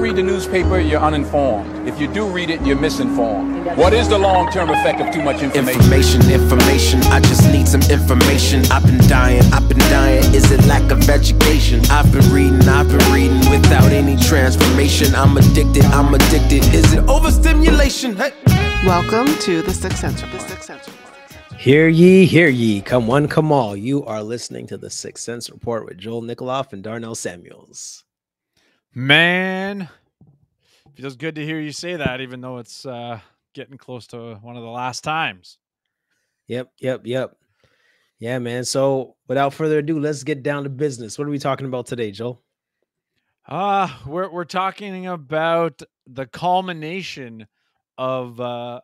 don't read the newspaper, you're uninformed. If you do read it, you're misinformed. What is the long-term effect of too much information? Information, information. I just need some information. I've been dying, I've been dying. Is it lack of education? I've been reading, I've been reading without any transformation. I'm addicted, I'm addicted. Is it overstimulation? Hey. Welcome to the Six Cents. The Six Cents. Hear ye, hear ye. Come one, come all. You are listening to the Six Cents Report with Joel Nikoloff and Darnell Samuels. Man, it feels good to hear you say that, even though it's uh, getting close to one of the last times. Yep, yep, yep. Yeah, man. So without further ado, let's get down to business. What are we talking about today, Joel? Uh, we're we're talking about the culmination of uh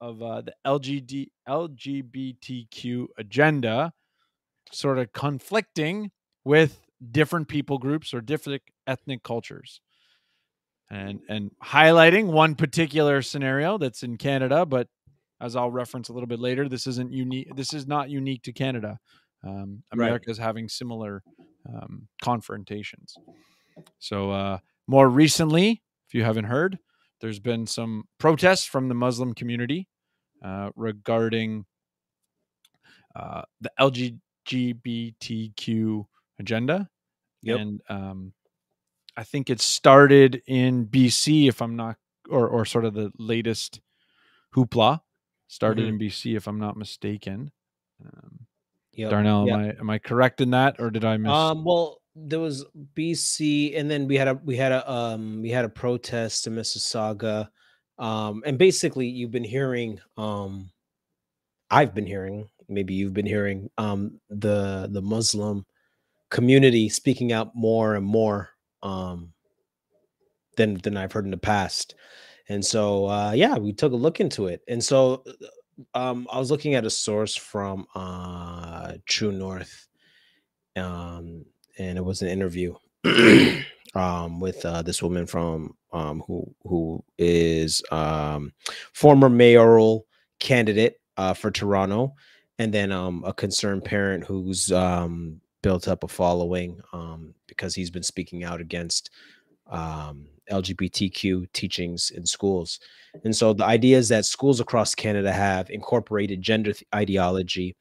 of uh, the LGD, LGBTQ agenda sort of conflicting with different people groups or different ethnic cultures and and highlighting one particular scenario that's in Canada but as I'll reference a little bit later this isn't unique this is not unique to Canada um, America is having similar um, confrontations so uh, more recently if you haven't heard there's been some protests from the Muslim community uh, regarding uh, the LGBTQ agenda. Yep. And um, I think it started in BC, if I'm not, or, or sort of the latest hoopla started Mm-hmm. in BC, if I'm not mistaken. Um, Yep. Darnell, yep. am I am I correct in that, or did I miss? Um, well, there was BC, and then we had a we had a um we had a protest in Mississauga, um, and basically you've been hearing um, I've been hearing, maybe you've been hearing um the the Muslim community speaking out more and more um than than I've heard in the past, and so uh, yeah, we took a look into it, and so um, I was looking at a source from uh, True North, um, and it was an interview um, with uh, this woman from um, who who is um, former mayoral candidate uh, for Toronto, and then um, a concerned parent who's um, built up a following um, because he's been speaking out against um, LGBTQ teachings in schools. And so the idea is that schools across Canada have incorporated gender ideology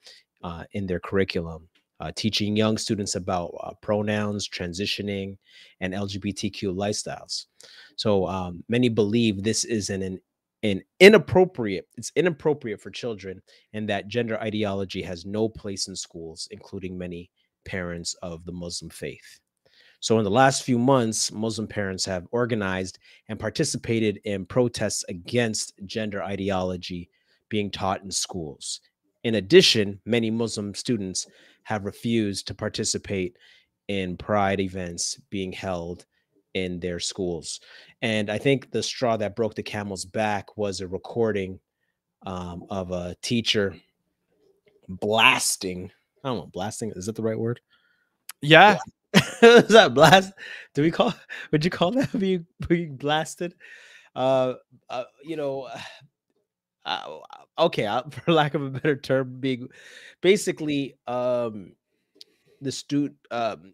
uh, in their curriculum, uh, teaching young students about uh, pronouns, transitioning, and LGBTQ lifestyles. So um, many believe this is an, an an inappropriate it's inappropriate for children and that gender ideology has no place in schools including many parents of the muslim faith so in the last few months muslim parents have organized and participated in protests against gender ideology being taught in schools in addition many muslim students have refused to participate in pride events being held in their schools and I think the straw that broke the camel's back was a recording um, of a teacher blasting. I don't know, blasting. Is that the right word? yeah, is that blast? Do we call? Would you call that being being blasted? Uh, uh you know, uh, okay, uh, for lack of a better term, being basically um the student um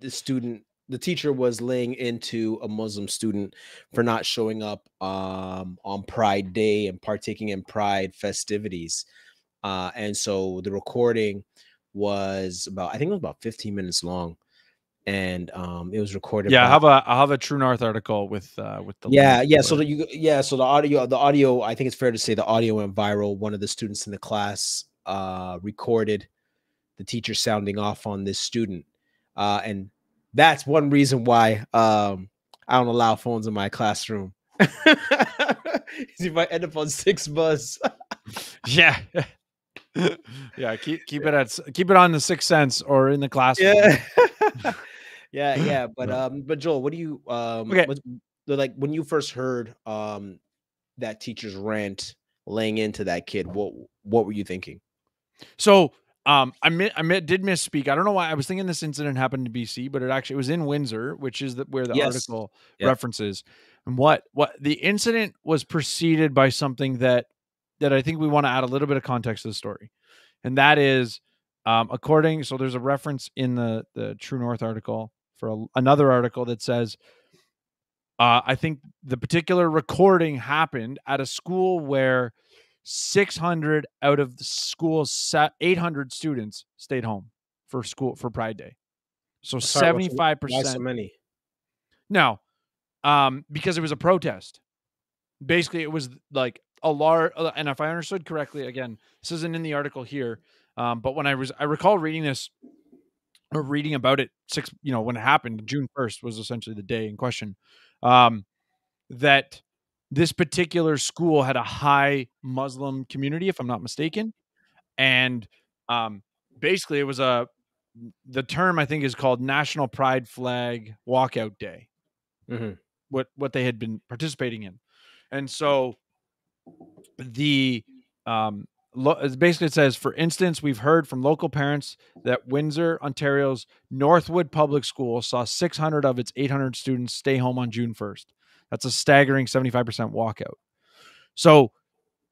the student the teacher was laying into a Muslim student for not showing up um, on Pride Day and partaking in Pride festivities. Uh, and so the recording was about, I think it was about 15 minutes long. And um, it was recorded. yeah. by- I have a I have a True North article with uh with the yeah, yeah. So that you, yeah. So the audio, the audio. I think it's fair to say the audio went viral. One of the students in the class uh, recorded the teacher sounding off on this student, uh, and that's one reason why um, I don't allow phones in my classroom. you might end up on six buzz. Yeah. yeah, keep keep it at keep it on the six cents or in the classroom. yeah, yeah, yeah. But um, but Joel, what do you um, Okay. the- like when you first heard um that teacher's rant laying into that kid? What what were you thinking? So um I mi- I mi- did misspeak. I don't know why I was thinking this incident happened in BC, but it actually it was in Windsor, which is the, where the Yes. article Yep. references. And what what the incident was preceded by something that that I think we want to add a little bit of context to the story. And that is um according so there's a reference in the the True North article for a, another article that says Uh, I think the particular recording happened at a school where 600 out of the school's 800 students stayed home for school for Pride Day. So Sorry, 75%. Why so many? No, um, because it was a protest. Basically, it was like a large, and if I understood correctly, again, this isn't in the article here, um, but when I was, I recall reading this or reading about it six, you know, when it happened, June first was essentially the day in question. Um, that this particular school had a high Muslim community, if I'm not mistaken, and um, basically it was a the term I think is called National Pride Flag Walkout Day Mhm. what what they had been participating in and so the um lo- basically it says for instance we've heard from local parents that windsor ontario's northwood public school saw 600 of its 800 students stay home on june 1st that's a staggering 75% walkout. So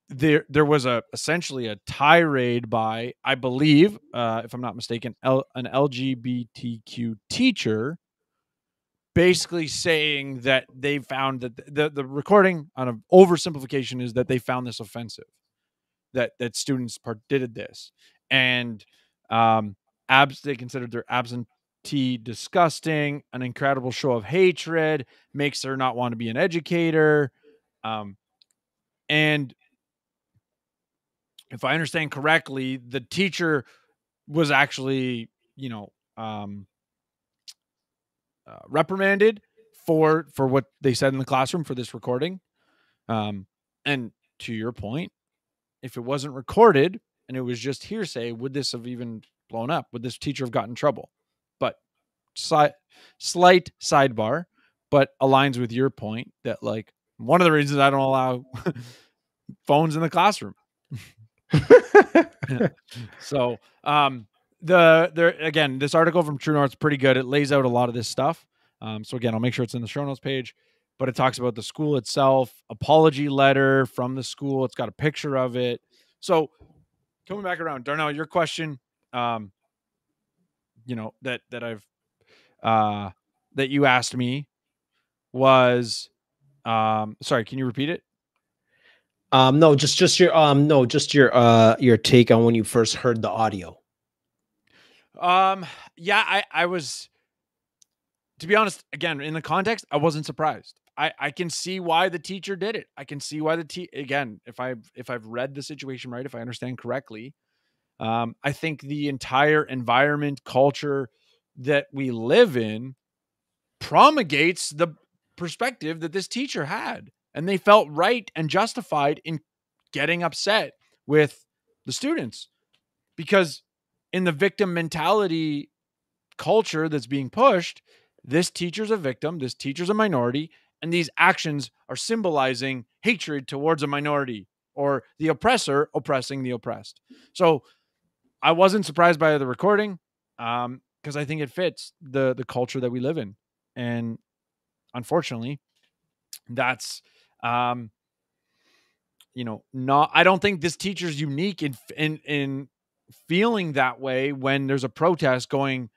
there there was a essentially a tirade by i believe uh, if i'm not mistaken L, an lgbtq teacher basically saying that they found that the the recording on an oversimplification is that they found this offensive that that students part did this. And um abs they considered their absentee disgusting an incredible show of hatred makes her not want to be an educator um and if i understand correctly the teacher was actually you know um uh, reprimanded for for what they said in the classroom for this recording. Um, and to your point, if it wasn't recorded and it was just hearsay, would this have even blown up? Would this teacher have gotten in trouble? But si- slight sidebar, but aligns with your point that like one of the reasons I don't allow phones in the classroom. So um the there again, this article from True North's pretty good. It lays out a lot of this stuff. Um, so again, I'll make sure it's in the show notes page. But it talks about the school itself, apology letter from the school. It's got a picture of it. So coming back around, Darnell, your question, um, you know that that I've uh, that you asked me was, um, sorry, can you repeat it? Um, no, just just your um, no, just your uh, your take on when you first heard the audio. Um, yeah, I, I was, to be honest, again, in the context, I wasn't surprised. I, I can see why the teacher did it. I can see why the te again, if I've, if I've read the situation right, if I understand correctly, um, I think the entire environment, culture that we live in promulgates the perspective that this teacher had. And they felt right and justified in getting upset with the students because in the victim mentality culture that's being pushed, this teacher's a victim, this teacher's a minority, and these actions are symbolizing hatred towards a minority or the oppressor oppressing the oppressed. So I wasn't surprised by the recording um because I think it fits the the culture that we live in. And unfortunately, that's um you know, not I don't think this teacher's unique in in in feeling that way when there's a protest going,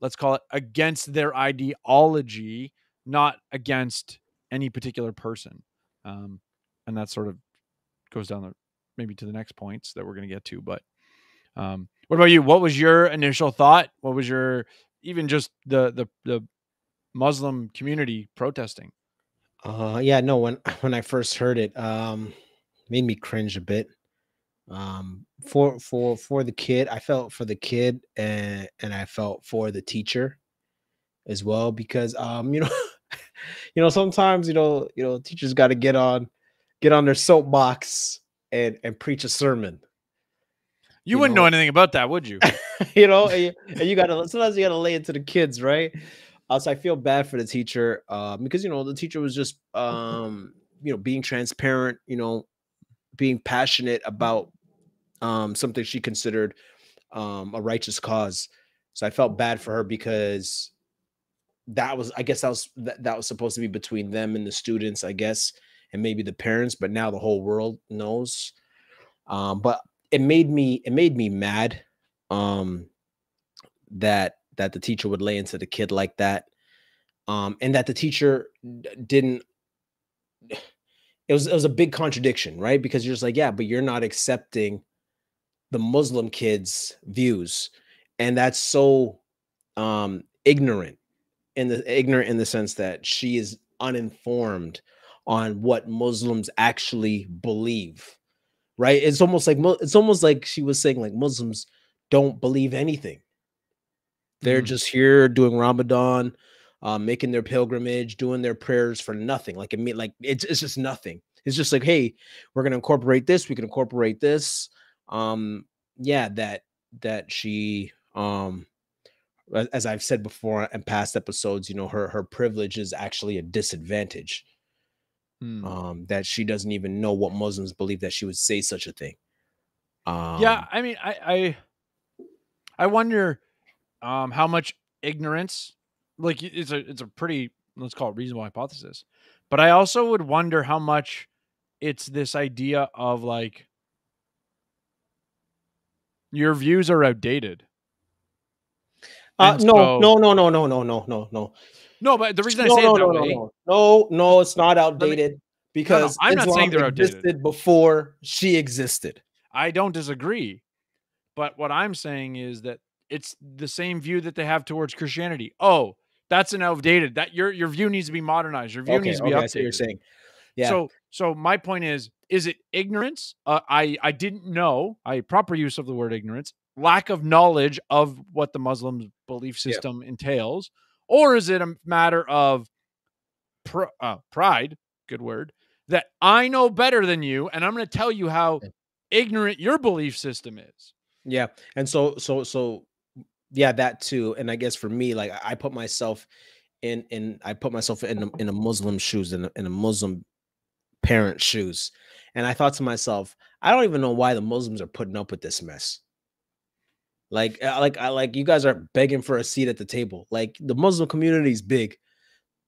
let's call it against their ideology, not against any particular person. Um, and that sort of goes down the maybe to the next points that we're going to get to. But um, what about you? What was your initial thought? What was your even just the the the Muslim community protesting? Uh, yeah, no, when when I first heard it, um, made me cringe a bit. Um, for for for the kid, I felt for the kid, and and I felt for the teacher as well because um, you know, you know, sometimes you know, you know, teachers got to get on get on their soapbox and and preach a sermon. You, You wouldn't know- know anything about that, would you? you know, and you, and you gotta sometimes you gotta lay it to the kids, right? Uh, so I feel bad for the teacher, uh, because you know the teacher was just um, you know, being transparent, you know, being passionate about um something she considered um a righteous cause. So I felt bad for her because that was I guess that was that, that was supposed to be between them and the students, I guess, and maybe the parents, but now the whole world knows. Um, but it made me it made me mad um that that the teacher would lay into the kid like that um and that the teacher didn't it was it was a big contradiction, right? Because you're just like, yeah, but you're not accepting the Muslim kids' views, and that's so um ignorant in the ignorant in the sense that she is uninformed on what Muslims actually believe. Right? It's almost like it's almost like she was saying like Muslims don't believe anything. They're Mhm. just here doing Ramadan, um, making their pilgrimage, doing their prayers for nothing. Like it mean like it's it's just nothing. It's just like, hey, we're gonna incorporate this, we can incorporate this. Um, yeah, that that she um as I've said before in past episodes, you know, her her privilege is actually a disadvantage. Hmm. Um, that she doesn't even know what Muslims believe that she would say such a thing. Um, yeah, I mean, I, I, I wonder, um, how much ignorance, like it's a, it's a pretty, let's call it reasonable hypothesis, but I also would wonder how much it's this idea of like your views are outdated. Uh, no, so- no, no, no, no, no, no, no, no. No, but the reason I say no, it that no, no, way, no, no, no, it's not outdated because I'm not saying they're outdated. existed before she existed. I don't disagree. But what I'm saying is that it's the same view that they have towards Christianity. Oh, that's an outdated. That your your view needs to be modernized. Your view Okay, needs to be okay, updated. you're saying. Yeah. So so my point is is it ignorance? Uh, I I didn't know. I proper use of the word ignorance, lack of knowledge of what the Muslim belief Yeah. system entails, or is it a matter of pr- uh, pride? Good word. That I know better than you, and I'm going to tell you how ignorant your belief system is. Yeah. And so so so yeah, that too. And I guess for me, like I I put myself in in I put myself in a, in a Muslim shoes in a, in a Muslim parent shoes. And I thought to myself, I don't even know why the Muslims are putting up with this mess. Like uh, like I like you guys are begging for a seat at the table. Like the Muslim community is big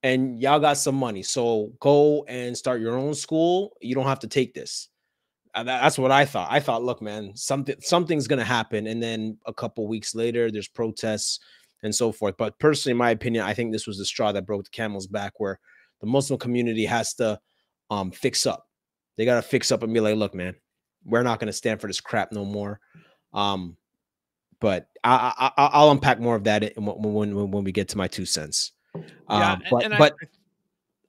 and y'all got some money. So go and start your own school. You don't have to take this. Uh, that's what I thought. I thought, look, man, something something's gonna happen, and then a couple weeks later, there's protests and so forth. But personally, in my opinion, I think this was the straw that broke the camel's back, where the Muslim community has to um fix up. They gotta fix up and be like, look, man, we're not gonna stand for this crap no more. Um, but I, I I- I'll unpack more of that when when when, when we get to my two cents. Yeah, Um, and- but and I- but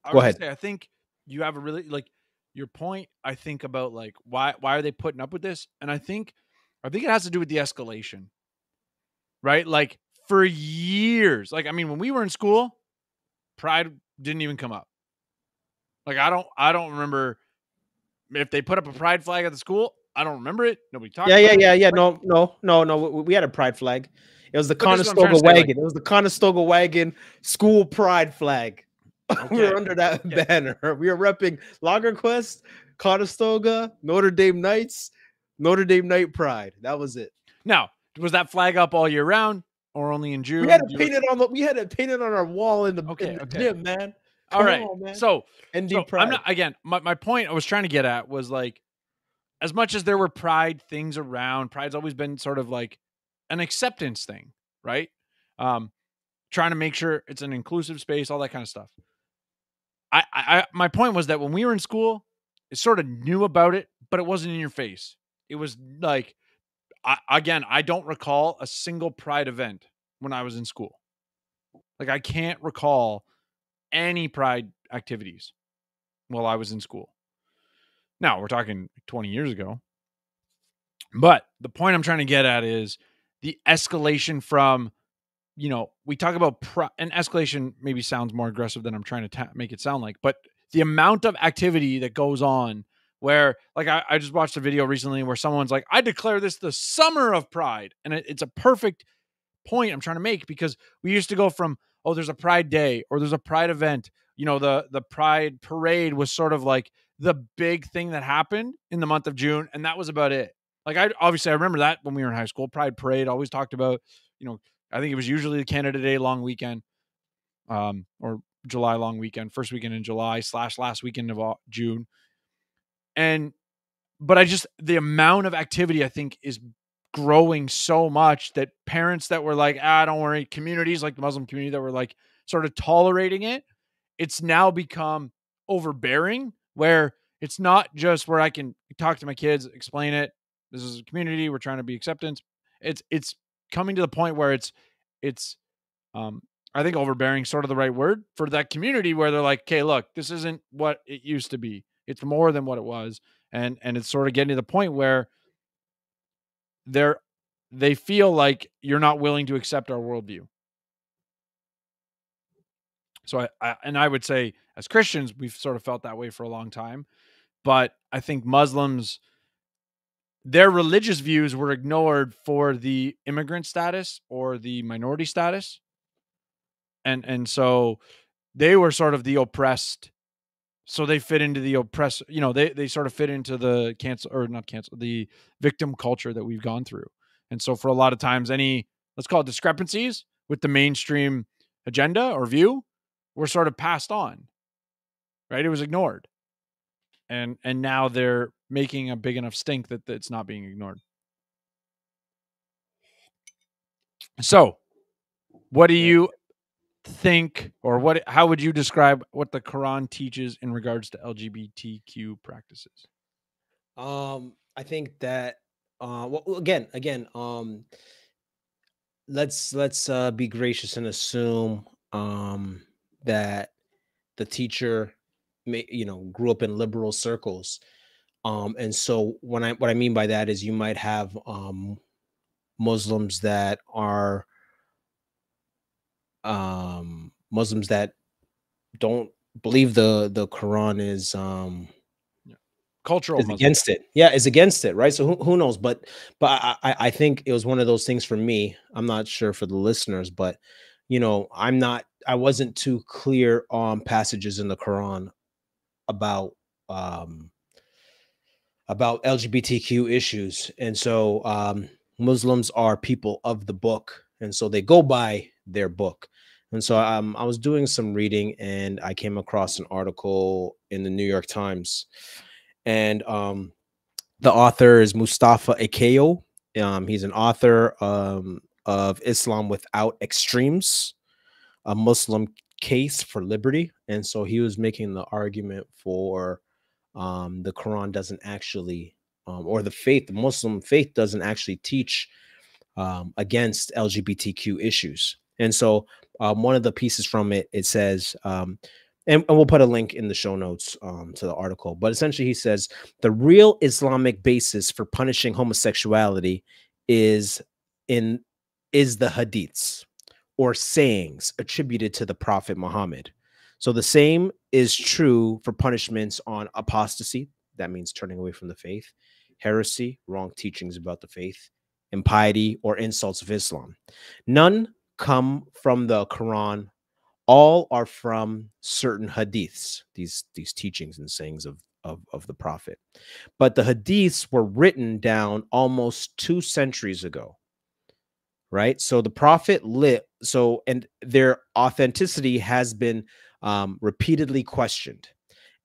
I Go was ahead. say, I think you have a really like your point. I think about like why why are they putting up with this, and I think I think it has to do with the escalation, right? Like for years, like I mean, when we were in school, pride didn't even come up. Like I don't I don't remember if they put up a pride flag at the school. I don't remember it. Nobody talked. yeah, yeah, yeah, yeah. No, no, no, no. We, we had a pride flag. It was the But this is what I'm trying Conestoga to say, like- wagon. it was the Conestoga wagon school pride flag. we Okay, were under that okay. banner. We were repping Lager Quest, Conestoga, Notre Dame Knights, Notre Dame Knight Pride. That was it. Now, was that flag up all year round or only in June? We had it painted on the we had it painted on our wall in the, Okay, in the okay. gym, man. All Come right. on, man. So ND So Pride. I'm not again. My, my point I was trying to get at was like, as much as there were pride things around, pride's always been sort of like an acceptance thing, right? Um, trying to make sure it's an inclusive space, all that kind of stuff. I, I, I my point was that when we were in school, it sort of knew about it, but it wasn't in your face. It was like, I, again, I don't recall a single pride event when I was in school. Like I can't recall any pride activities while I was in school. Now we're talking 20 years ago. But the point I'm trying to get at is the escalation from, you know, we talk about pri- and escalation maybe sounds more aggressive than I'm trying to ta- make it sound like, but the amount of activity that goes on where, like, I, I just watched a video recently where someone's like, I declare this the summer of pride. And it, it's a perfect point I'm trying to make because we used to go from, oh, there's a pride day or there's a pride event. You know, the the pride parade was sort of like the big thing that happened in the month of June, and that was about it. Like I obviously I remember that when we were in high school. Pride parade always talked about, you know, I think it was usually the Canada Day long weekend, um, or July long weekend, first weekend in July slash last weekend of June, and but I just the amount of activity I think is growing so much that parents that were like, ah, don't worry, communities like the Muslim community that were like sort of tolerating it, it's now become overbearing where it's not just where I can talk to my kids, explain it. This is a community. We're trying to be acceptance. It's it's coming to the point where it's it's um I think overbearing sort of the right word for that community where they're like, okay, look, this isn't what it used to be. It's more than what it was. And and it's sort of getting to the point where they're they feel like you're not willing to accept our worldview. So I, I and I would say as Christians, we've sort of felt that way for a long time. But I think Muslims their religious views were ignored for the immigrant status or the minority status and and so they were sort of the oppressed so they fit into the oppress you know they they sort of fit into the cancel or not cancel the victim culture that we've gone through. And so for a lot of times any let's call it discrepancies with the mainstream agenda or view were sort of passed on right? It was ignored. And and now they're making a big enough stink that, that it's not being ignored. So what do you think or what how would you describe what the Quran teaches in regards to LGBTQ practices? Um, I think that uh well again, again, um let's let's uh be gracious and assume um that the teacher may you know grew up in liberal circles. Um and so when I what I mean by that is you might have um Muslims that are um Muslims that don't believe the the Quran is um cultural is against it. Yeah, is against it, right? So who, who knows? But but I I think it was one of those things for me. I'm not sure for the listeners, but you know, I'm not I wasn't too clear on passages in the Quran about um about LGBTQ issues. And so um Muslims are people of the book, and so they go by their book. And so um, I was doing some reading and I came across an article in the New York Times. And um, the author is Mustafa Akyol. Um, he's an author um, of Islam Without Extremes, a Muslim case for liberty. And so he was making the argument for um, the Quran doesn't actually, um, or the faith, the Muslim faith doesn't actually teach against LGBTQ issues. And so um, one of the pieces from it, it says, um, and, and, we'll put a link in the show notes um, to the article. But essentially, he says the real Islamic basis for punishing homosexuality is in is the hadiths or sayings attributed to the Prophet Muhammad. So the same is true for punishments on apostasy, that means turning away from the faith, heresy, wrong teachings about the faith, impiety, or insults of Islam. None come from the Quran. All are from certain hadiths, these, these teachings and sayings of, of, of the Prophet. But the hadiths were written down almost two centuries ago right so the prophet lit so and their authenticity has been um, repeatedly questioned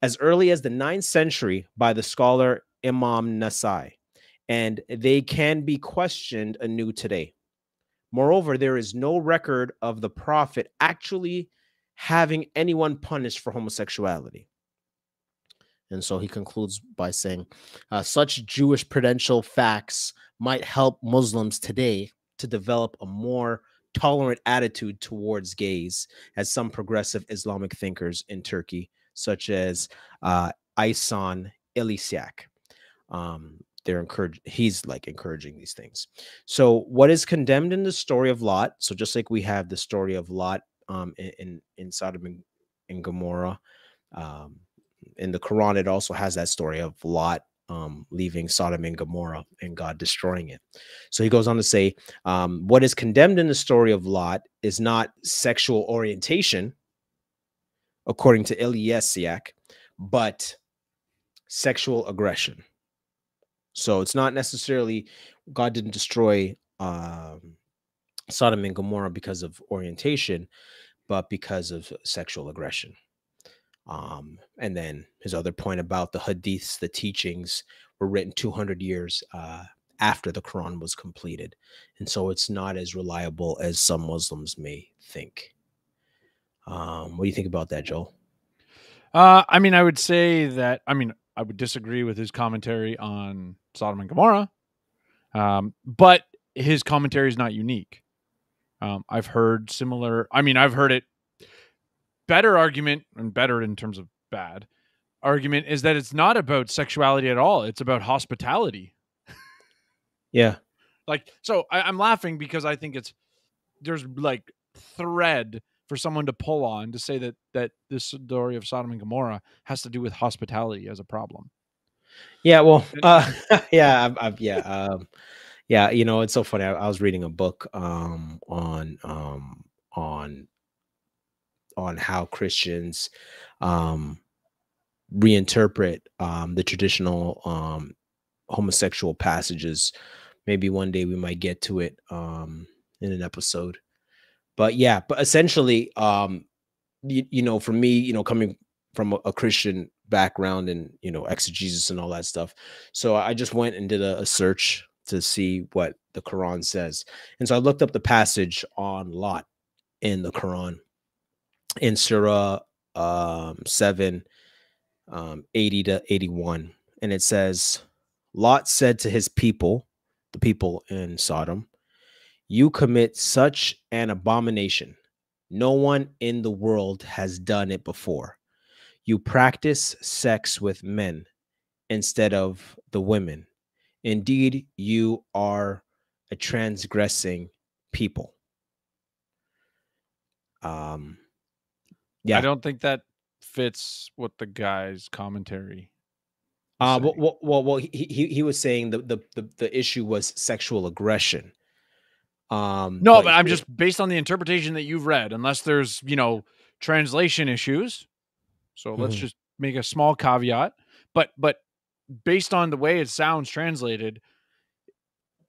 as early as the ninth century by the scholar imam nasai and they can be questioned anew today Moreover, there is no record of the prophet actually having anyone punished for homosexuality. And so he concludes by saying, uh, such jurisprudential facts might help Muslims today to develop a more tolerant attitude towards gays, as some progressive Islamic thinkers in Turkey, such as uh, Ihsan Eliacik, um, they're encouraged he's like encouraging these things so what is condemned in the story of lot so just like we have the story of lot um in in sodom and, and gomorrah um in the quran it also has that story of lot um, leaving Sodom and Gomorrah and God destroying it. So he goes on to say, um, what is condemned in the story of Lot is not sexual orientation, according to Eliacik, but sexual aggression. So it's not necessarily God didn't destroy um, Sodom and Gomorrah because of orientation, but because of sexual aggression. Um, and then his other point about the hadiths, the teachings were written 200 years uh, after the Quran was completed. And so it's not as reliable as some Muslims may think. Um, what do you think about that, Joel? Uh, I mean, I would say that. I mean, I would disagree with his commentary on Sodom and Gomorrah, um, but his commentary is not unique. Um, I've heard similar. I mean, I've heard it. Better argument and better in terms of bad argument is that it's not about sexuality at all. It's about hospitality. Yeah. Like, so I, I'm laughing because I think it's there's like thread for someone to pull on to say that that this story of Sodom and Gomorrah has to do with hospitality as a problem. Yeah, well, uh, yeah, I've, I've, yeah, um, yeah. You know, it's so funny. I, I was reading a book um, on um, on on how Christians um, reinterpret um, the traditional um, homosexual passages. Maybe one day we might get to it um, in an episode. But yeah, but essentially, um, you, you know, for me, you know, coming from a, a Christian background and you know exegesis and all that stuff, so I just went and did a, a search to see what the Quran says, and so I looked up the passage on Lot in the Quran in Surah um, 7, um, 80 to 81. And it says, Lot said to his people, the people in Sodom, You commit such an abomination. No one in the world has done it before. You practice sex with men instead of the women. Indeed, you are a transgressing people. Um, yeah. I don't think that fits what the guy's commentary. Uh, well, well, well, well he, he he was saying the, the the the issue was sexual aggression. Um, no, but I'm he- just based on the interpretation that you've read, unless there's, you know, translation issues. So let's Mhm. just make a small caveat. But but based on the way it sounds translated,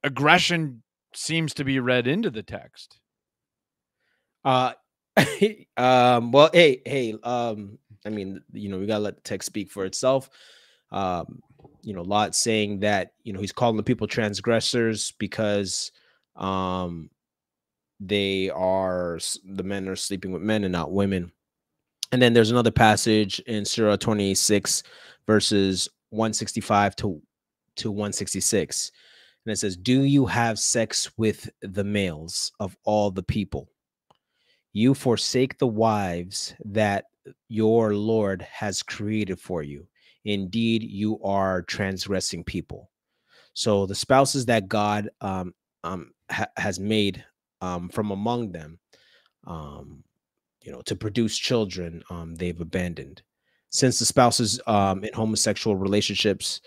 aggression seems to be read into the text. uh, um, well, hey, hey, um, I mean, you know, we gotta let the text speak for itself. Um, you know, Lot saying that you know he's calling the people transgressors because um they are the men are sleeping with men and not women. And then there's another passage in Surah 26, verses 165 to, to 166. And it says, Do you have sex with the males of all the people? You forsake the wives that your Lord has created for you. Indeed, you are transgressing people. So the spouses that God um, um, ha- has made um, from among them, um, you know, to produce children, um, they've abandoned. Since the spouses um, in homosexual relationships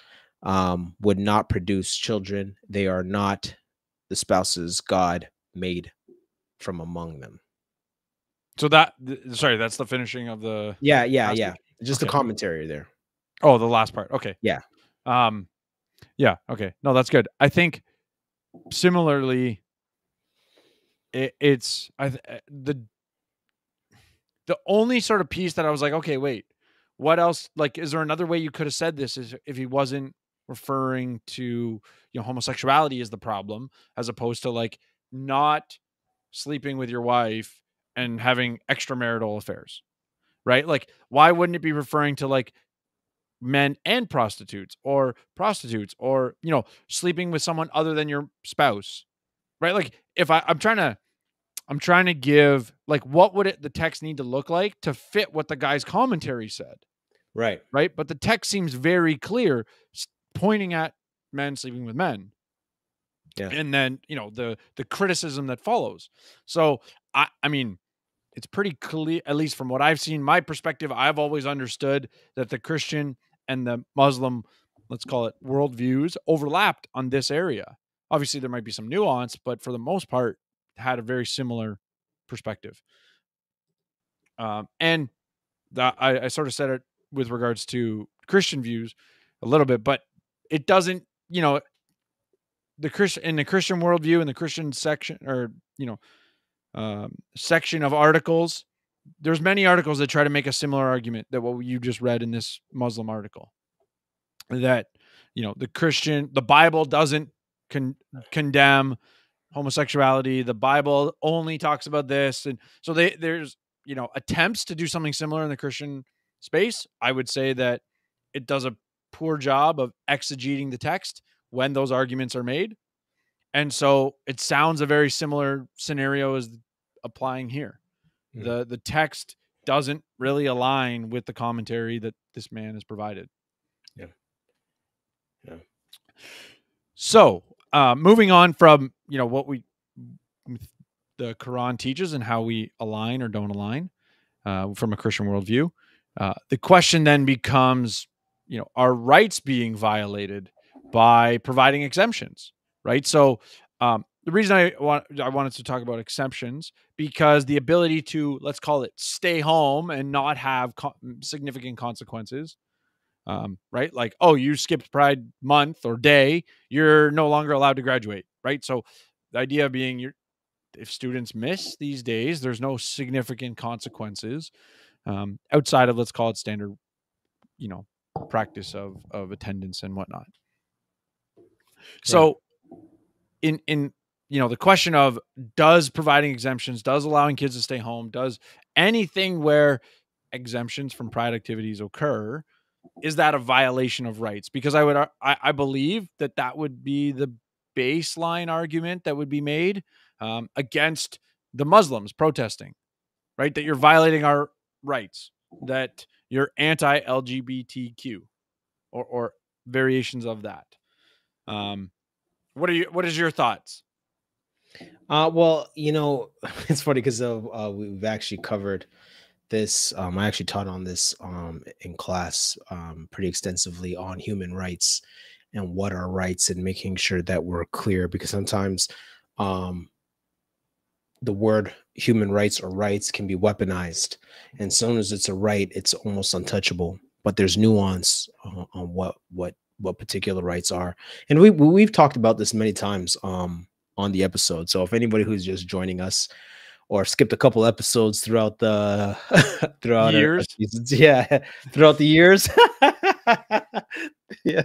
um, would not produce children, they are not the spouses God made from among them. So that th- sorry, that's the finishing of the Yeah, yeah, yeah. Just the Okay. commentary there. Oh, the last part. Okay. Yeah. Um yeah, okay. No, that's good. I think similarly it, it's I th- uh, the the only sort of piece that I was like, okay, wait. What else like is there another way you could have said this is if he wasn't referring to you know homosexuality as the problem as opposed to like not sleeping with your wife and having extramarital affairs. Right? Like why wouldn't it be referring to like men and prostitutes or prostitutes or you know sleeping with someone other than your spouse right like if I, i'm trying to i'm trying to give like what would it the text need to look like to fit what the guy's commentary said? Right. right? But the text seems very clear pointing at men sleeping with men. Yeah. and then you know the the criticism that follows. So i i mean it's pretty clear at least from what i've seen my perspective i've always understood that the christian and the muslim let's call it worldviews overlapped on this area. Obviously there might be some nuance but for the most part had a very similar perspective. Um, and that I, I sort of said it with regards to christian views a little bit but it doesn't you know the christian in the christian worldview in the christian section or you know um, section of articles there's many articles that try to make a similar argument that what you just read in this muslim article. That you know the christian the bible doesn't con- condemn homosexuality the bible only talks about this and so they there's you know attempts to do something similar in the christian space. I would say that it does a poor job of exegeting the text when those arguments are made. And so it sounds a very similar scenario as applying here. Mm. The the text doesn't really align with the commentary that this man has provided. Yeah. Yeah. So, uh, moving on from you know what we the Quran teaches and how we align or don't align uh, from a Christian worldview, uh, the question then becomes, you know, are rights being violated by providing exemptions? Right. So, um, the reason I want I wanted to talk about exemptions because the ability to let's call it stay home and not have co- significant consequences um, right? Like oh you skipped pride month or day you're no longer allowed to graduate right? So the idea being you're if students miss these days there's no significant consequences um, outside of let's call it standard you know practice of of attendance and whatnot. So in in you know the question of does providing exemptions does allowing kids to stay home does anything where exemptions from pride activities occur is that a violation of rights? Because i would i, I believe that that would be the baseline argument that would be made um, against the muslims protesting right? That you're violating our rights that you're anti-lgbtq or, or variations of that. Um, what are you what is your thoughts? Uh, well, you know, it's funny because uh, uh, we've actually covered this. Um, I actually taught on this um, in class um, pretty extensively on human rights and what are rights and making sure that we're clear because sometimes um, the word human rights or rights can be weaponized. And as soon as it's a right, it's almost untouchable. But there's nuance on what what what particular rights are, and we we- we've talked about this many times. Um, on the episode. So if anybody who's just joining us or skipped a couple episodes throughout the throughout our- our Years? yeah, throughout the years, yeah,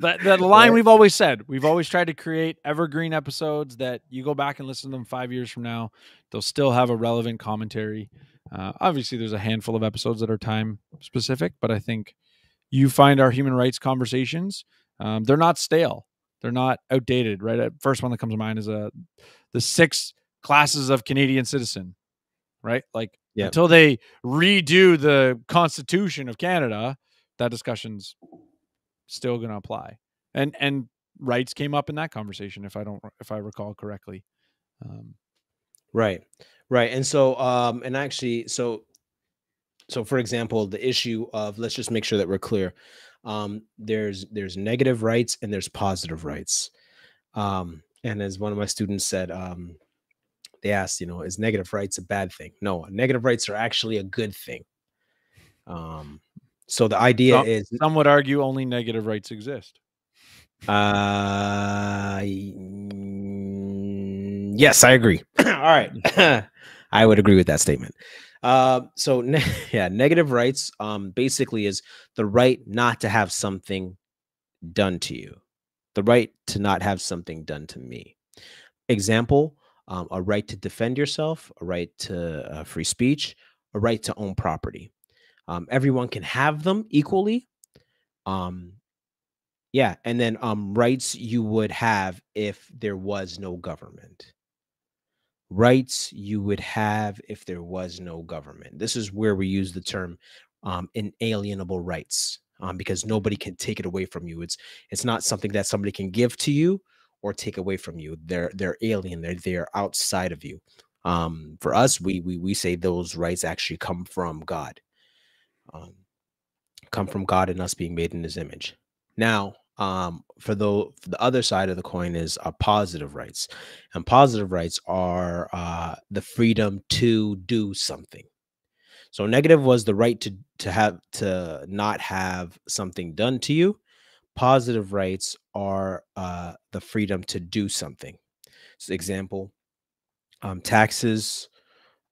that that line we've always said we've always tried to create evergreen episodes that you go back and listen to them five years from now they'll still have a relevant commentary. Uh, obviously there's a handful of episodes that are time specific but i think you find our human rights conversations um, they're not stale. They're not outdated right? First one that comes to mind is uh, the six classes of canadian citizen right like Yeah. until they redo the constitution of canada that discussion's still going to apply and and rights came up in that conversation if i don't if i recall correctly um, right, right. And so, um, and actually, so, so for example, the issue of let's just make sure that we're clear. Um, there's there's negative rights and there's positive rights. Um, and as one of my students said, um, they asked, you know, is negative rights a bad thing? No, negative rights are actually a good thing. Um, so the idea Some- is, some would argue only negative rights exist uh, mm, yes, I agree. All right, I would agree with that statement. Uh, so ne- yeah, negative rights, um, basically is the right not to have something done to you, the right to not have something done to me. Example: um, a right to defend yourself, a right to uh, free speech, a right to own property. Um, everyone can have them equally. Um, yeah, and then um, rights you would have if there was no government. Rights you would have if there was no government. This is where we use the term um, inalienable rights um, because nobody can take it away from you. It's it's not something that somebody can give to you or take away from you. They're they're alien. They're they're outside of you. Um, for us, we we we say those rights actually come from God. Um, come from God and us being made in His image. Now, um, for the for the other side of the coin is uh, positive rights, and positive rights are uh, the freedom to do something. So negative was the right to to have to not have something done to you. Positive rights are uh, the freedom to do something. So example, um, taxes,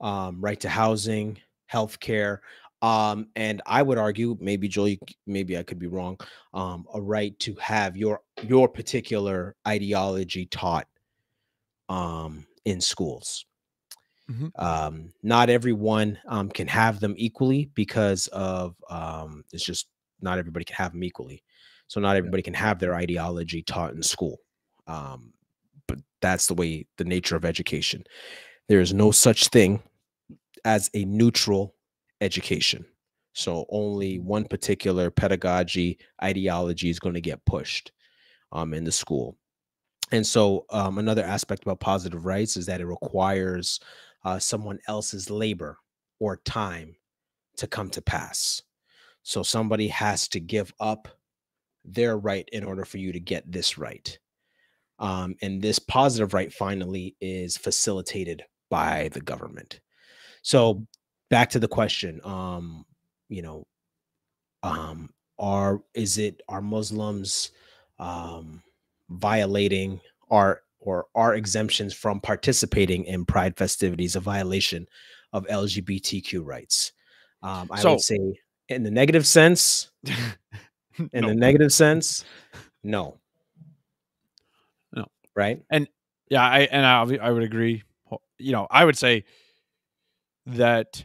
um, right to housing, healthcare, um, and I would argue, maybe Joel, maybe I could be wrong, um, a right to have your your particular ideology taught um, in schools. Mhm. Um, not everyone um, can have them equally because of um, it's just not everybody can have them equally. So not everybody can have their ideology taught in school. Um, but that's the way the nature of education. There is no such thing as a neutral education. So only one particular pedagogy ideology is going to get pushed um, in the school. And so um, another aspect about positive rights is that it requires uh, someone else's labor or time to come to pass. So somebody has to give up their right in order for you to get this right. Um, and this positive right finally is facilitated by the government. So back to the question, um, you know, um, are is it are Muslims um, violating our or are exemptions from participating in pride festivities a violation of LGBTQ rights? Um, I So- would say in the negative sense, in No. the negative sense, no. No. Right? And yeah, I and I I would agree. You know, I would say that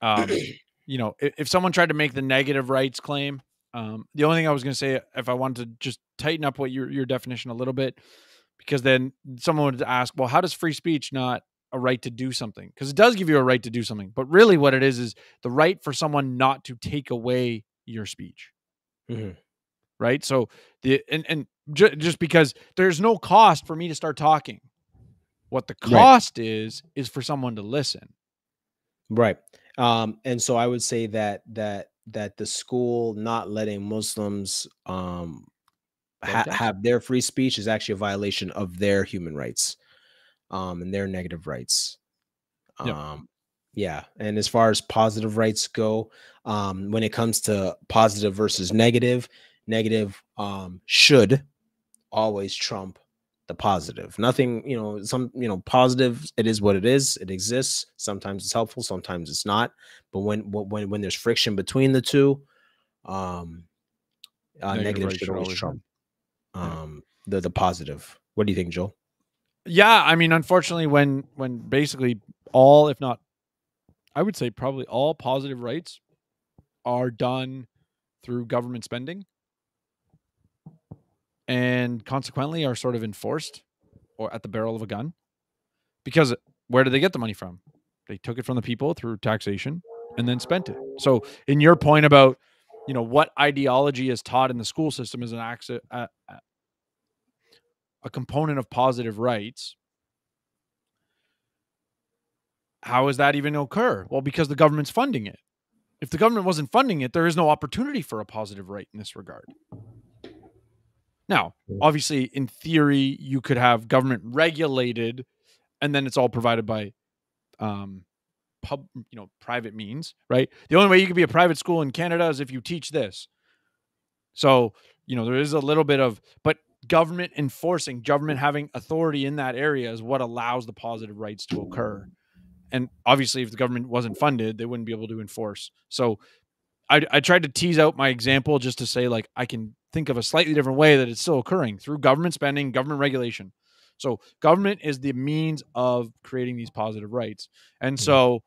um, you know, if, if someone tried to make the negative rights claim, um, the only thing I was going to say, if I wanted to just tighten up what your your definition a little bit, because then someone would ask, well, how does free speech not a right to do something? Because it does give you a right to do something, but really, what it is is the right for someone not to take away your speech Mhm. right? So the and and ju- just because there's no cost for me to start talking, what the Right. cost is is for someone to listen. Right. Um, and so I would say that that that the school not letting Muslims um ha- have their free speech is actually a violation of their human rights um and their negative rights. Um yeah, and as far as positive rights go, um when it comes to positive versus negative, negative um should always trump the positive. Nothing, you know, some, you know, positive, it is what it is. It exists. Sometimes it's helpful, sometimes it's not. But when when when there's friction between the two, um uh, Negative negative should always trump Yeah. um the the positive. What do you think, Joel? Yeah, I mean, unfortunately, when when basically all, if not, I would say probably all positive rights are done through government spending, and consequently are sort of enforced or at the barrel of a gun, because where did they get the money from? They took it from the people through taxation and then spent it. So, in your point about, you know, what ideology is taught in the school system is an access, a, a- a component of positive rights. How does that even occur? Well, because the government's funding it. If the government wasn't funding it, there is no opportunity for a positive right in this regard. Now, obviously, in theory, you could have government regulated, and then it's all provided by um, pub, you know, private means, right? The only way you could be a private school in Canada is if you teach this. So, you know, there is a little bit of, but government enforcing, government having authority in that area is what allows the positive rights to occur. And obviously, if the government wasn't funded, they wouldn't be able to enforce. So, I, I tried to tease out my example just to say, like, I can think of a slightly different way that it's still occurring through government spending, government regulation. So, government is the means of creating these positive rights. And Mhm. so,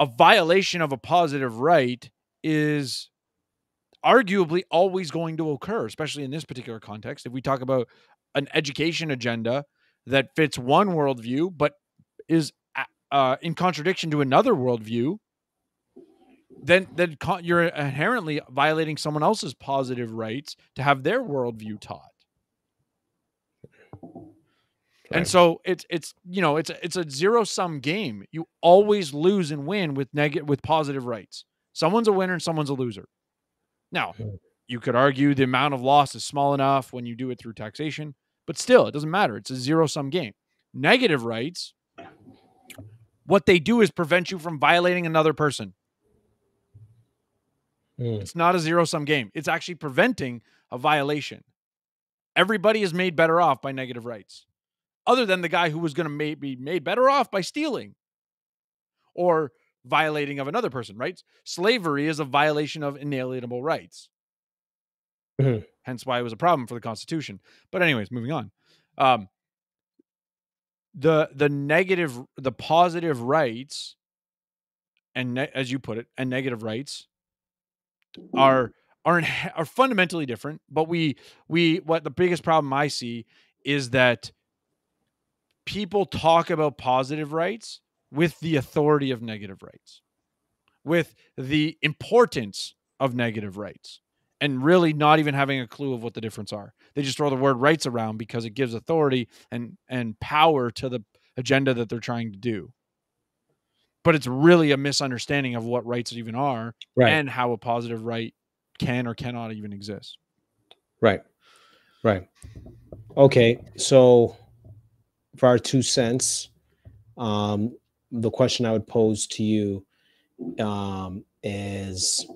a violation of a positive right is arguably always going to occur, especially in this particular context. If we talk about an education agenda that fits one worldview, but is uh, in contradiction to another worldview, then then you're inherently violating someone else's positive rights to have their worldview taught. And so it's it's you know it's a, it's a zero sum game. You always lose and win with negative with positive rights. Someone's a winner and someone's a loser. Now, Mhm. you could argue the amount of loss is small enough when you do it through taxation, but still, it doesn't matter. It's a zero sum game. Negative rights, what they do is prevent you from violating another person. Mm. It's not a zero sum game. It's actually preventing a violation. Everybody is made better off by negative rights, other than the guy who was going to be made better off by stealing or violating of another person, right? Slavery is a violation of inalienable rights. Mhm. Hence why it was a problem for the Constitution. But, anyways, moving on. Um, the the negative the positive rights and ne- as you put it and negative rights mm-hmm. are are inhe- are fundamentally different but we we what the biggest problem i see is that people talk about positive rights with the authority of negative rights with the importance of negative rights and really not even having a clue of what the difference are. They just throw the word rights around because it gives authority and and power to the agenda that they're trying to do. But it's really a misunderstanding of what rights even are Right. and how a positive right can or cannot even exist. Right. Right. Okay. So for our two cents, um, the question I would pose to you um, is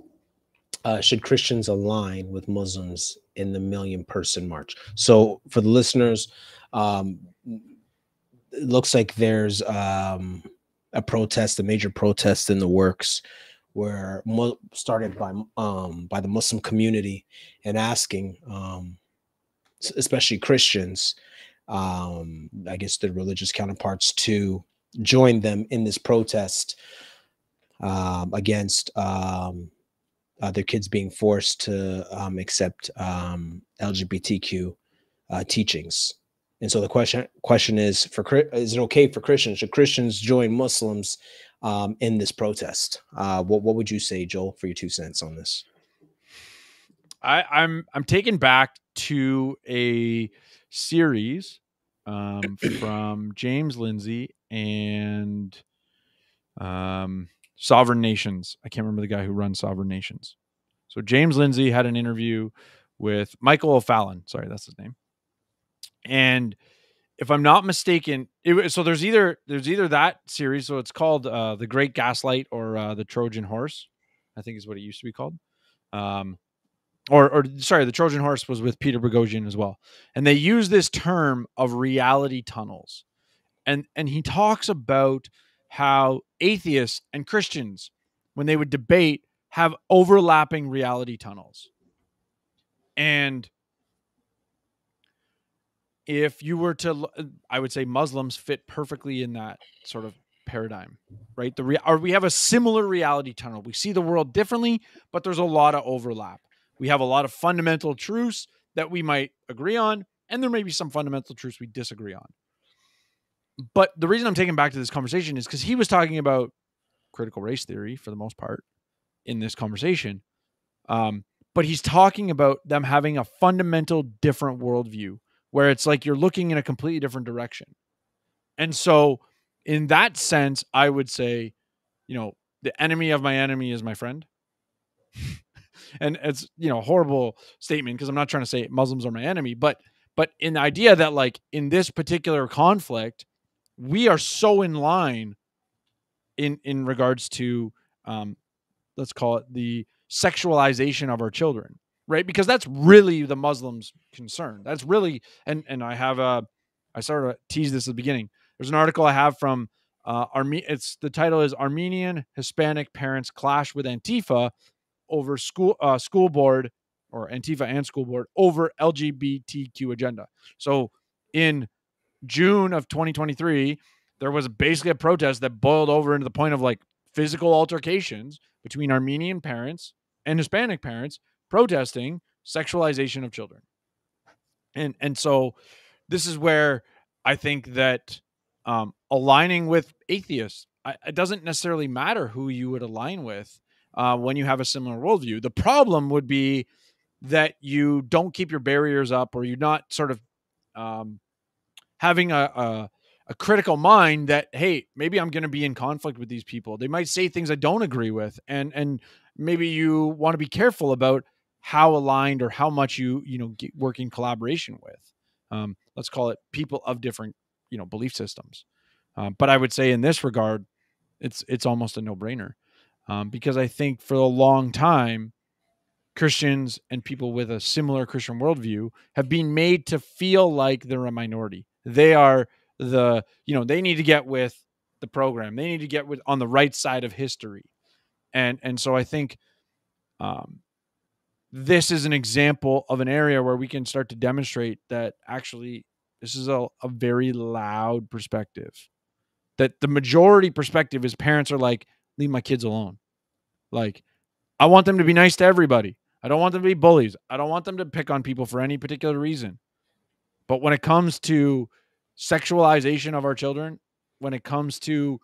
uh, should Christians align with Muslims in the million person march? So for the listeners, um, it looks like there's um, a protest, a major protest in the works where started by um, by the Muslim community and asking um, especially Christians, um, I guess the religious counterparts, to join them in this protest um, against um, uh, their kids being forced to um, accept um, LGBTQ uh, teachings. And so the question question is for is it okay for Christians? Should Christians join Muslims um, in this protest? Uh, what what would you say, Joel, for your two cents on this? I, I'm I'm taken back to a series um, from James Lindsay and um, Sovereign Nations. I can't remember the guy who runs Sovereign Nations. So James Lindsay had an interview with Michael O'Fallon. Sorry, that's his name. And if I'm not mistaken, it, so there's either there's either that series, so it's called uh, the Great Gaslight or uh, the Trojan Horse, I think is what it used to be called. Um, or, or sorry, the Trojan Horse was with Peter Boghossian as well, and they use this term of reality tunnels, and and he talks about how atheists and Christians, when they would debate, have overlapping reality tunnels, and if you were to i would say muslims fit perfectly in that sort of paradigm right? The rea- or we have a similar reality tunnel. We see the world differently but there's a lot of overlap. We have a lot of fundamental truths that we might agree on and there may be some fundamental truths we disagree on but the reason i'm taking back to this conversation is because he was talking about critical race theory for the most part in this conversation um, but he's talking about them having a fundamental different worldview where it's like you're looking in a completely different direction. And so, in that sense, I would say, you know, the enemy of my enemy is my friend. and it's, you know, a horrible statement because I'm not trying to say Muslims are my enemy, but but in the idea that like in this particular conflict, we are so in line in in regards to um let's call it the sexualization of our children right? Because that's really the muslims concern. That's really and and i have a i started to tease this at the beginning. There's an article i have from uh Arme- it's the title is armenian hispanic parents clash with antifa over school uh school board or antifa and school board over lgbtq agenda. So in june of 2023 there was basically a protest that boiled over into the point of like physical altercations between armenian parents and hispanic parents protesting sexualization of children. And and so this is where I think that um, aligning with atheists, I, it doesn't necessarily matter who you would align with uh, when you have a similar worldview. The problem would be that you don't keep your barriers up, or you're not sort of um, having a, a a critical mind that hey maybe i'm going to be in conflict with these people. They might say things i don't agree with and and maybe you want to be careful about how aligned or how much you you know get, work in collaboration with um, let's call it people of different you know belief systems. Um, but i would say in this regard it's it's almost a no-brainer um, because i think for a long time christians and people with a similar christian worldview have been made to feel like they're a minority they are the you know they need to get with the program they need to get with on the right side of history and and so i think um this is an example of an area where we can start to demonstrate that actually This is a, a very loud perspective. That the majority perspective is parents are like, leave my kids alone. Like, I want them to be nice to everybody. I don't want them to be bullies. I don't want them to pick on people for any particular reason. But when it comes to sexualization of our children, when it comes to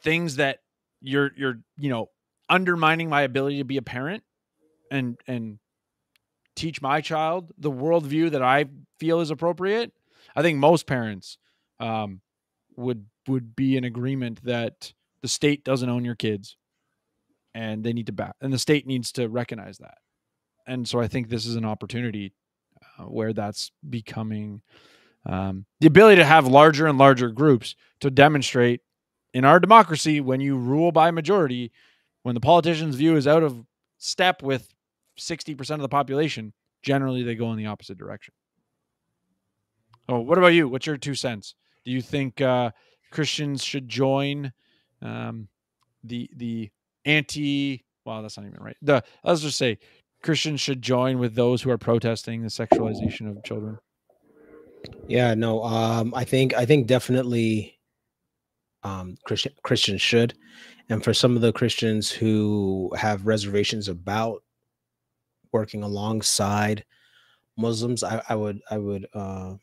things that you're you're you know undermining my ability to be a parent and and teach my child the worldview that I feel is appropriate, I think most parents um, would would be in agreement that the state doesn't own your kids, and they need to back, and the state needs to recognize that. And so I think this is an opportunity where that's becoming um, the ability to have larger and larger groups to demonstrate in our democracy when you rule by majority, when the politician's view is out of step with 60% of the population, generally they go in the opposite direction. Oh, what about you? What's your two cents? Do you think uh, Christians should join um, the the anti? Well, that's not even right. The let's just say Christians should join with those who are protesting the sexualization of children. Yeah, no, um, I think I think definitely um, Christian Christians should, and for some of the Christians who have reservations about working alongside Muslims, I, I would I would uh,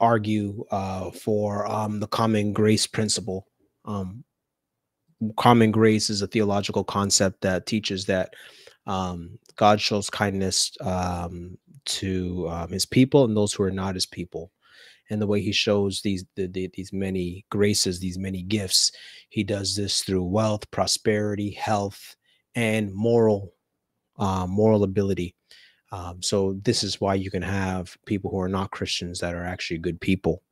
argue uh, for um, the common grace principle. Um, common grace is a theological concept that teaches that um, God shows kindness um, to um, his people and those who are not his people. And the way he shows these the, the, these many graces, these many gifts, he does this through wealth, prosperity, health, and moral uh, moral ability. Um, so this is why you can have people who are not Christians that are actually good people,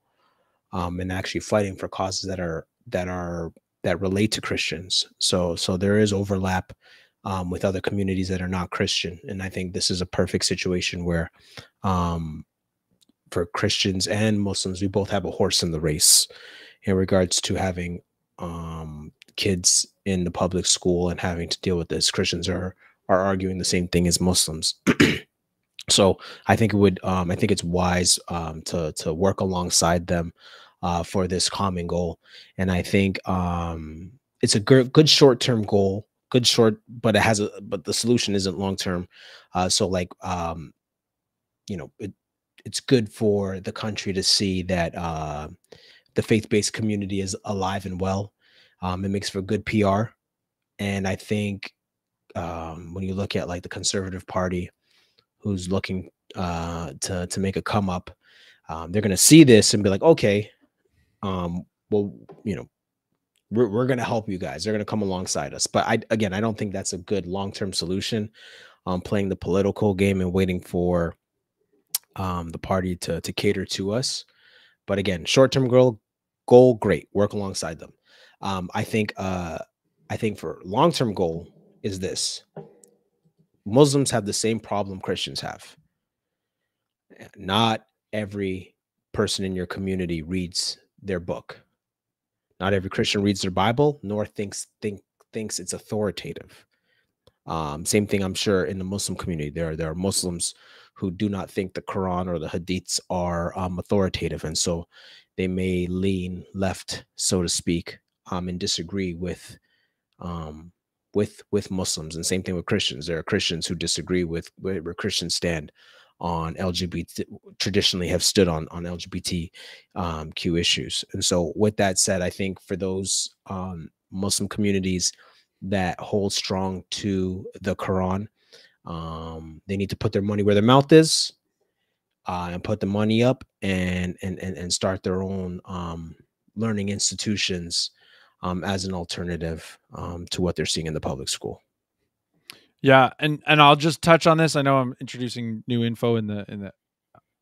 um, and actually fighting for causes that are that are that relate to Christians. So so there is overlap um, with other communities that are not Christian. And I think this is a perfect situation where, um, for Christians and Muslims, we both have a horse in the race in regards to having um, kids in the public school and having to deal with this. Christians are are arguing the same thing as Muslims. so I think it would, um, I think it's wise um, to to work alongside them uh, for this common goal. And I think um, it's a good good short term goal good short, but it has a but the solution isn't long term. Uh, so like um, you know, it, it's good for the country to see that uh, the faith based community is alive and well. Um, it makes for good PR, and I think um, when you look at like the Conservative Party, who's looking uh, to to make a come up, um, they're going to see this and be like, okay, um, well, you know, we're, we're going to help you guys. They're going to come alongside us. But I, again, I don't think that's a good long-term solution. Um, playing the political game and waiting for um, the party to, to cater to us. But again, short-term goal, goal, great. Work alongside them. Um, I think, uh, I think for long-term goal is this. Muslims have the same problem Christians have. Not every person in your community reads their book not every Christian reads their Bible, nor thinks think thinks it's authoritative. Um, same thing, I'm sure, in the Muslim community. There, there are Muslims who do not think the Quran or the Hadiths are um, authoritative, and so they may lean left, so to speak, um, and disagree with um, with with Muslims. And same thing with Christians. There are Christians who disagree with where Christians stand on LGBT traditionally have stood on on LGBTQ um, issues. And so, with that said, I think for those um, Muslim communities that hold strong to the Quran, um, they need to put their money where their mouth is, uh, and put the money up and and and, and start their own um, learning institutions um, as an alternative um, to what they're seeing in the public school. Yeah, and and I'll just touch on this. I know I'm introducing new info in the in the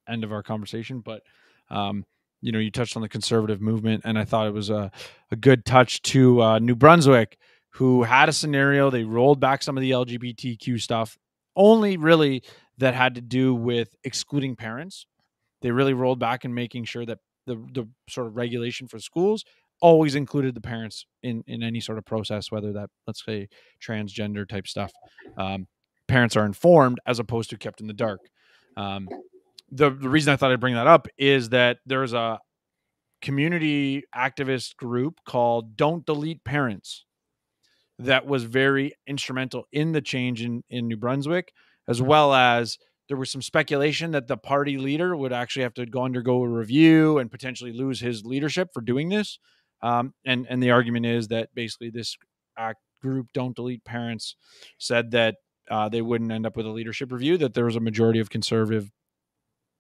end of our conversation, but um, you know, you touched on the conservative movement, and I thought it was a a good touch to uh, New Brunswick, who had a scenario. They rolled back some of the LGBTQ stuff, only really that had to do with excluding parents. They really rolled back and making sure that the the sort of regulation for schools always included the parents in in any sort of process, whether that let's say transgender type stuff. Um, parents are informed as opposed to kept in the dark. Um, the, the reason I thought I'd bring that up is that there's a community activist group called Don't Delete Parents that was very instrumental in the change in, in New Brunswick, as well as there was some speculation that the party leader would actually have to go undergo a review and potentially lose his leadership for doing this. Um, and and the argument is that basically this group, Don't Delete Parents, said that uh, they wouldn't end up with a leadership review. That there was a majority of conservative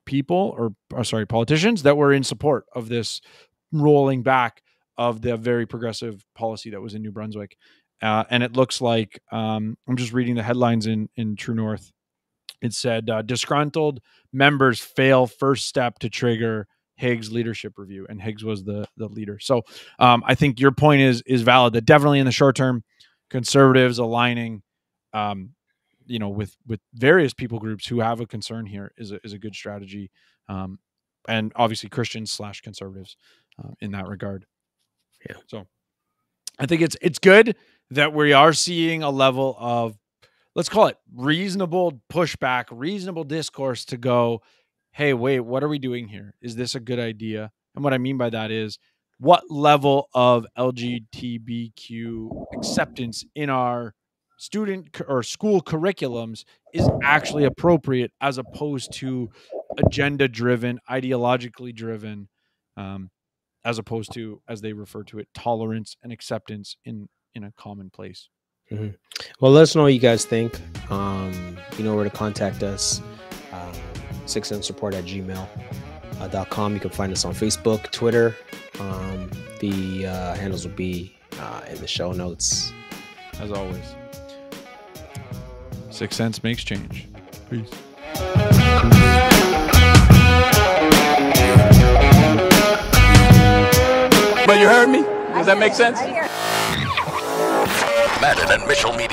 people or, or sorry politicians that were in support of this rolling back of the very progressive policy that was in New Brunswick. Uh, and it looks like um, I'm just reading the headlines in in True North. It said uh, disgruntled members fail first step to trigger Higgs leadership review, and Higgs was the the leader. So um, I think your point is is valid. That definitely in the short term, conservatives aligning, um, you know, with with various people groups who have a concern here is a, is a good strategy, um, and obviously Christians slash conservatives uh, in that regard. Yeah. So I think it's it's good that we are seeing a level of let's call it reasonable pushback, reasonable discourse to go, hey, wait, what are we doing here? Is this a good idea? And what I mean by that is what level of LGBTQ acceptance in our student or school curriculums is actually appropriate as opposed to agenda driven, ideologically driven, um, as opposed to, as they refer to it, tolerance and acceptance in in a common place. Mm-hmm. Well, let us know what you guys think. Um, you know where to contact us. Uh, sixcentsreport at gmail.com. You can find us on Facebook, Twitter. Um, the uh, handles will be uh, in the show notes. As always, Six Cents makes change. Peace. But you heard me? Does that make sense? Madden and Mitchell Media.